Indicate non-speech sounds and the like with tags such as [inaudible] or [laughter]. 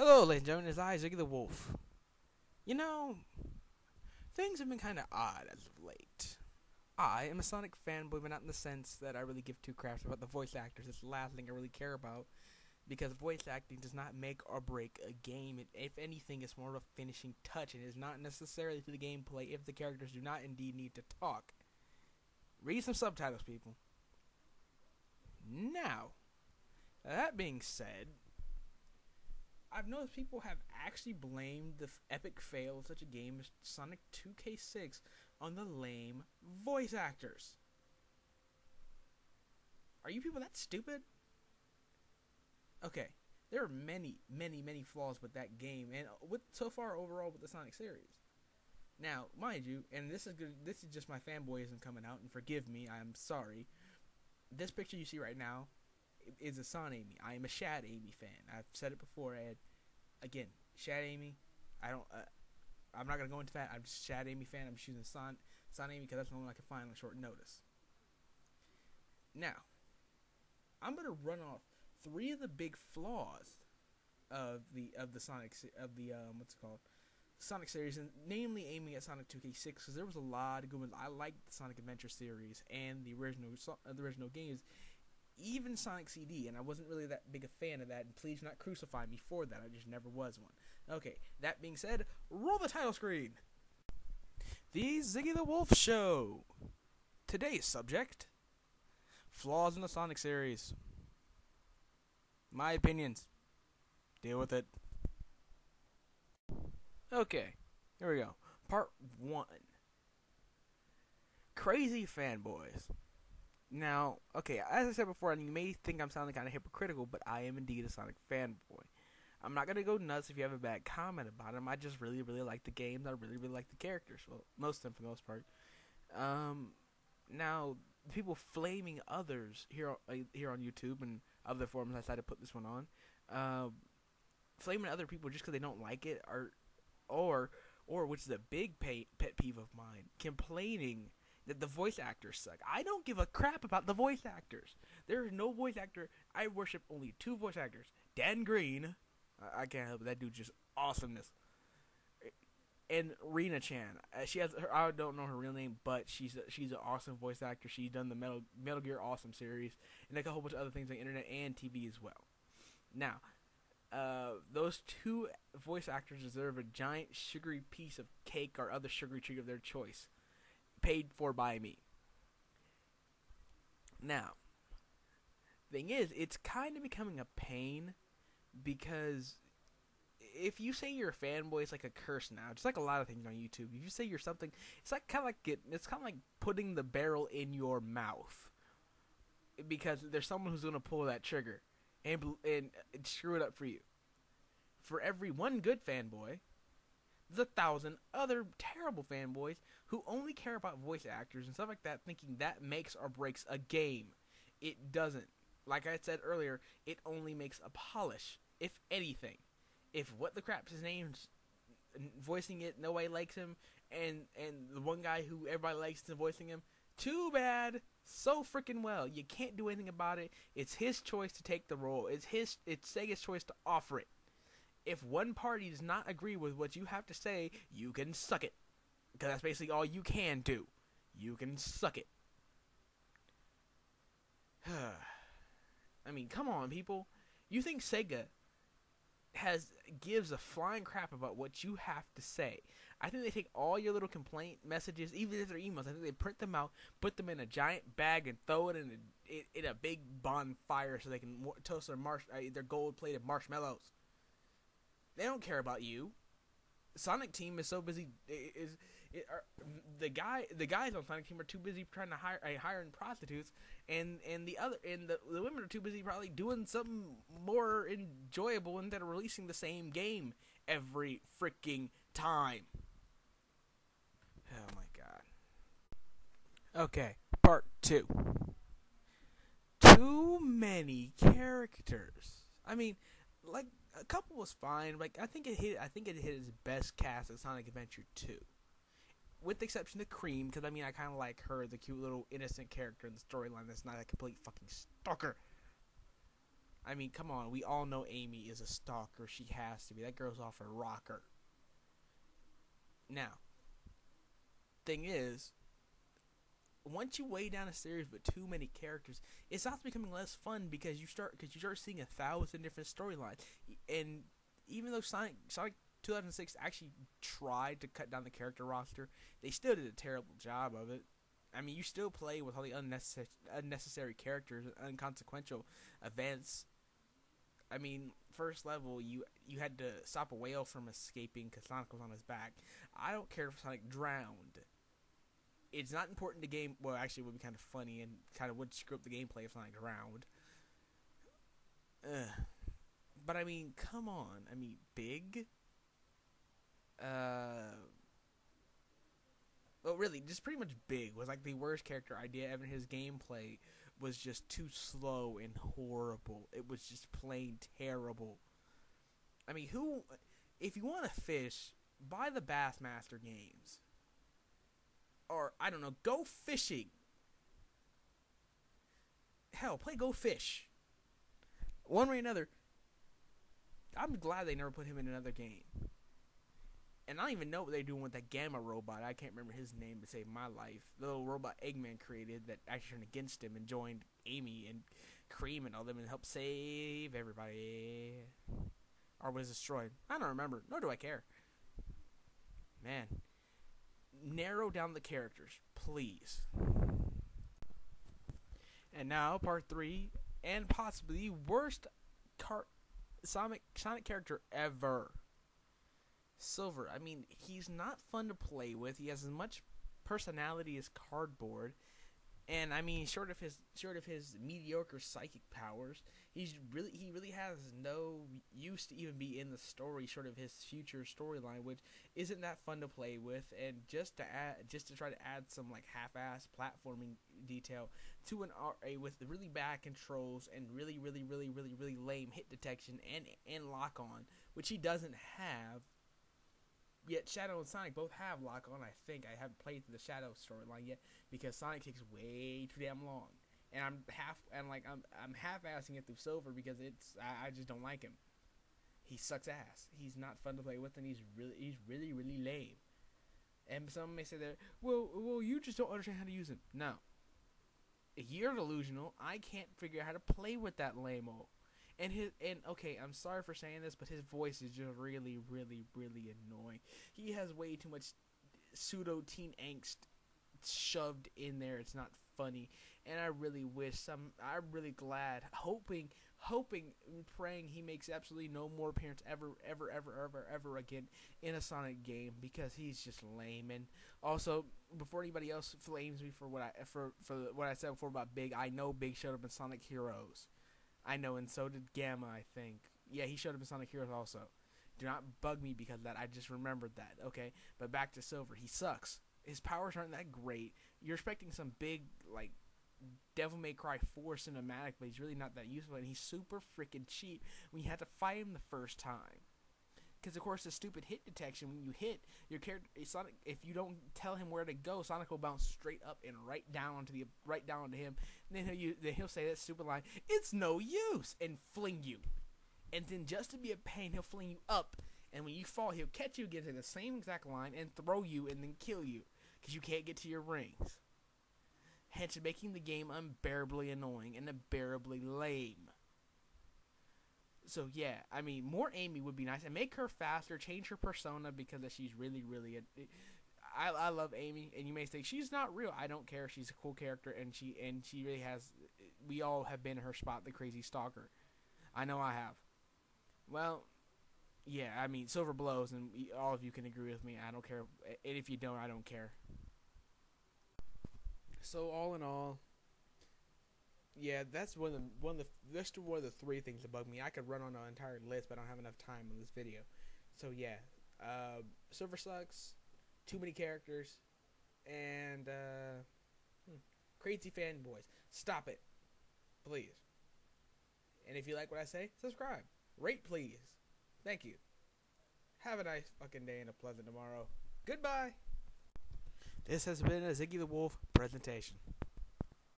Hello, ladies and gentlemen, it's I, Ziggy the Wolf. You know, things have been kind of odd as of late. I am a Sonic fanboy, but not in the sense that I really give two craps about the voice actors. It's the last thing I really care about, because voice acting does not make or break a game. It, if anything, it's more of a finishing touch, and is not necessarily to the gameplay if the characters do not indeed need to talk. Read some subtitles, people. Now, that being said, I've noticed people have actually blamed the epic fail of such a game as Sonic 2K6 on the lame voice actors. Are you people that stupid? Okay, there are many, many, many flaws with that game, and uh, with so far overall with the Sonic series. Now, mind you, and this is good. This is just my fanboyism coming out, and forgive me, I'm sorry. This picture you see right now is a Son Amy. I am a Shad Amy fan. I've said it before, Ed. Again, Shad Amy. I don't. Uh, I'm not gonna go into that. I'm just Shad Amy fan. I'm using Son Son Amy because that's the only one I can find on short notice. Now, I'm gonna run off three of the big flaws of the of the Sonic of the um, what's it called Sonic series, and namely aiming at Sonic 2K6 because there was a lot of good ones. I liked the Sonic Adventure series and the original the original games even Sonic CD, and I wasn't really that big a fan of that. And please not crucify me for that. I just never was one. Okay, that being said, roll the title screen. The Ziggy the Wolf Show. Today's subject: flaws in the Sonic series. My opinions. Deal with it. Okay, here we go. Part one. Crazy fanboys. Now, okay, as I said before, and you may think I'm sounding kind of hypocritical, but I am indeed a Sonic fanboy. I'm not gonna go nuts if you have a bad comment about him. I just really, really like the games. I really, really like the characters. Well, most of them for the most part. Um, now, people flaming others here uh, here on YouTube and other forums. I decided to put this one on. Uh, flaming other people just because they don't like it, or or or which is a big pay, pet peeve of mine, complaining that the voice actors suck. I don't give a crap about the voice actors. There is no voice actor. I worship only two voice actors. Dan Green, I, I can't help it. That dude's just awesomeness. And Rena Chan. Uh, she has her. I don't know her real name, but she's a, she's an awesome voice actor. She's done the Metal Metal Gear Awesome series and like a whole bunch of other things on the internet and TV as well. Now, uh, those two voice actors deserve a giant sugary piece of cake or other sugary treat of their choice paid for by me. Now, thing is, it's kind of becoming a pain because if you say you're a fanboy, it's like a curse now. Just like a lot of things on YouTube. If you say you're something, it's like kind of like it, it's kind of like putting the barrel in your mouth because there's someone who's gonna pull that trigger and and, and screw it up for you. For every one good fanboy, a thousand other terrible fanboys who only care about voice actors and stuff like that, thinking that makes or breaks a game. It doesn't. Like I said earlier, it only makes a polish, if anything. If what the crap's his name's voicing it, nobody likes him, and and the one guy who everybody likes is voicing him, too bad. So freaking well. You can't do anything about it. It's his choice to take the role. It's his. It's Sega's choice to offer it. If one party does not agree with what you have to say, you can suck it. Because that's basically all you can do. You can suck it. [sighs] I mean, come on, people. You think Sega has gives a flying crap about what you have to say? I think they take all your little complaint messages, even if they're emails. I think they print them out, put them in a giant bag, and throw it in a, in a big bonfire so they can toast their marsh, uh, their gold-plated marshmallows. They don't care about you. Sonic Team is so busy is it, are, the guy the guys on Sonic Team are too busy trying to hire uh, hiring prostitutes, and and the other and the, the women are too busy probably doing something more enjoyable instead of releasing the same game every freaking time. Oh my god. Okay, part two. Too many characters. I mean, like a couple was fine. Like I think it hit. I think it hit its best cast at Sonic Adventure Two with the exception of Cream, because I mean, I kind of like her, the cute little innocent character in the storyline that's not a complete fucking stalker. I mean, come on. We all know Amy is a stalker. She has to be. That girl's off her rocker. Now, thing is, once you weigh down a series with too many characters, it starts becoming less fun because you start because you start seeing a thousand different storylines. And even though Sonic Sonic 2006 actually tried to cut down the character roster, they still did a terrible job of it. I mean, you still play with all the unnecessary, unnecessary characters, inconsequential events. I mean, first level, you you had to stop a whale from escaping because Sonic was on his back. I don't care if Sonic drowned. It's not important to game. Well, actually, it would be kind of funny and kind of would screw up the gameplay if Sonic drowned. Ugh. But I mean, come on. I mean, big. Uh. Well, really, just pretty much big was like the worst character idea ever. His gameplay was just too slow and horrible. It was just plain terrible. I mean, who? If you want to fish, buy the Bassmaster games. Or I don't know, go fishing. Hell, play Go Fish. One way or another. I'm glad they never put him in another game. And I don't even know what they're doing with that Gamma robot. I can't remember his name to save my life. The little robot Eggman created that actually turned against him and joined Amy and Cream and all them and helped save everybody. Or was destroyed. I don't remember. Nor do I care. Man. Narrow down the characters, please. And now, part three, and possibly the worst car- Sonic Sonic character ever. Silver. I mean, he's not fun to play with. He has as much personality as cardboard. And I mean, short of his short of his mediocre psychic powers, he's really he really has no use to even be in the story. Short of his future storyline, which isn't that fun to play with, and just to add, just to try to add some like half-ass platforming detail to an RA with really bad controls and really, really, really, really, really lame hit detection and and lock on, which he doesn't have Yet Shadow and Sonic both have lock on. I think I haven't played the Shadow storyline yet because Sonic takes way too damn long, and I'm half and like I'm I'm half assing it through Silver because it's I, I just don't like him. He sucks ass. He's not fun to play with, and he's really he's really really lame. And some may say that well well you just don't understand how to use him. No. You're delusional. I can't figure out how to play with that lame lameo and his and okay, I'm sorry for saying this, but his voice is just really, really, really annoying. He has way too much pseudo teen angst shoved in there. It's not funny, and I really wish some. I'm really glad, hoping, hoping, praying he makes absolutely no more appearance ever, ever, ever, ever, ever again in a Sonic game because he's just lame. And also, before anybody else flames me for what I for for what I said before about Big, I know Big showed up in Sonic Heroes. I know, and so did Gamma, I think. Yeah, he showed up in Sonic Heroes also. Do not bug me because that. I just remembered that. Okay, but back to Silver. He sucks. His powers aren't that great. You're expecting some big like Devil May Cry 4 cinematic, but he's really not that useful, and he's super freaking cheap you had to fight him the first time. Because of course the stupid hit detection when you hit your character Sonic if you don't tell him where to go Sonic will bounce straight up and right down onto the right down onto him. And then he'll you, then he'll say that stupid line it's no use and fling you. And then just to be a pain he'll fling you up. And when you fall he'll catch you again to the same exact line and throw you and then kill you because you can't get to your rings. Hence making the game unbearably annoying and unbearably lame so yeah, I mean, more Amy would be nice, and make her faster. Change her persona because she's really, really. A, I I love Amy, and you may say she's not real. I don't care. She's a cool character, and she and she really has. We all have been in her spot, the crazy stalker. I know I have. Well, yeah, I mean, Silver blows, and all of you can agree with me. I don't care, and if you don't, I don't care. So all in all, yeah, that's one of the one of the that's one of the three things that bug me. I could run on an entire list, but I don't have enough time in this video. So yeah, uh, Silver sucks, too many characters, and uh, hmm, crazy fanboys. Stop it, please. And if you like what I say, subscribe, rate, please. Thank you. Have a nice fucking day and a pleasant tomorrow. Goodbye. This has been a Ziggy the Wolf presentation.